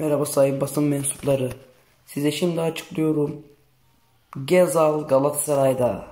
Merhaba sayın basın mensupları. Size şimdi açıklıyorum. Gezal Galatasaray'da.